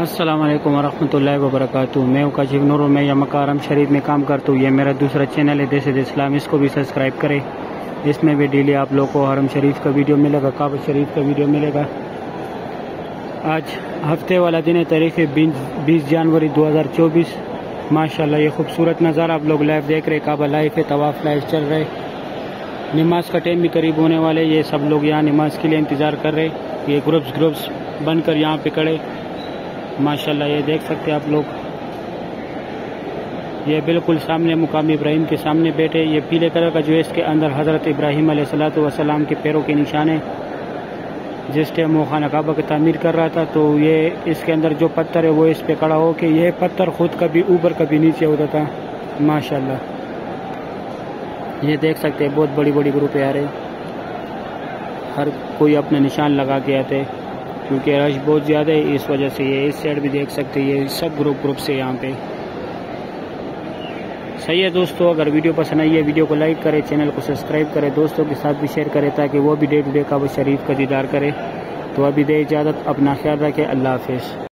अस्सलाम वालेकुम वरहमतुल्लाहि वबरकातुहू मैं हूँ काशिफ नूर मैं यहाँ मकारम शरीफ में काम करता हूँ। ये मेरा दूसरा चैनल है, देश इस्लाम। इसको भी सब्सक्राइब करें। इसमें भी डेली आप लोग को हरम शरीफ का वीडियो मिलेगा, काबा शरीफ का वीडियो मिलेगा। आज हफ़्ते वाला दिन है, तारीख बीस जनवरी 2024 माशाल्लाह, ये खूबसूरत नज़ारा आप लोग लाइव देख रहे काबा लाइव है, तवाफ लाइव चल रहे नमाज़ का टाइम भी करीब होने वाले ये सब लोग यहाँ नमाज़ के लिए इंतज़ार कर रहे ये ग्रुप्स ग्रुप्स बनकर यहाँ पे खड़े माशाल्लाह, ये देख सकते हैं आप लोग। ये बिल्कुल सामने मुकाम इब्राहिम के सामने बैठे। ये पीले कलर का जो है, इसके अंदर हज़रत इब्राहिम सलाम के पैरों के निशान है जिस टाइम वो खाना काबा की तमीर कर रहा था तो ये इसके अंदर जो पत्थर है, वो इस पे खड़ा हो कि ये पत्थर खुद कभी ऊपर, कभी नीचे होता था। माशाल्लाह। ये देख सकते हैं, बहुत बड़ी बड़ी ग्रुप आ रहे हर कोई अपना निशान लगा के आते क्योंकि रश बहुत ज़्यादा है, इस वजह से ये इस साइड भी देख सकते हैं, ये सब ग्रुप ग्रुप से यहाँ पे। सही है दोस्तों, अगर वीडियो पसंद आई है, वीडियो को लाइक करें चैनल को सब्सक्राइब करें, दोस्तों के साथ भी शेयर करें, ताकि वो भी डे टू डे का वो शरीफ का दीदार करे। तो अभी दे इजाज़त, अपना ख्याल रखें, अल्लाह हाफिज़।